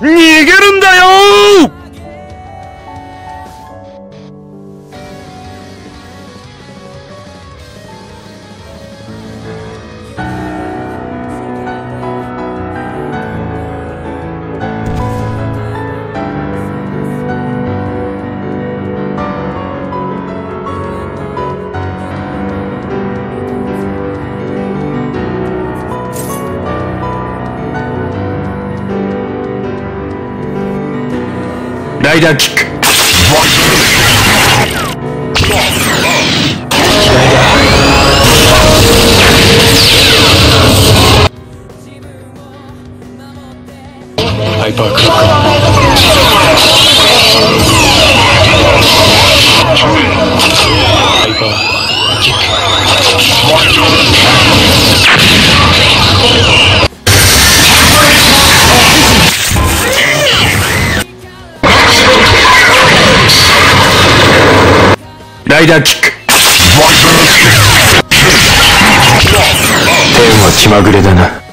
逃げるんだよ！ライダーキックハイパークックハイパーキックライダーキック。天は気まぐれだな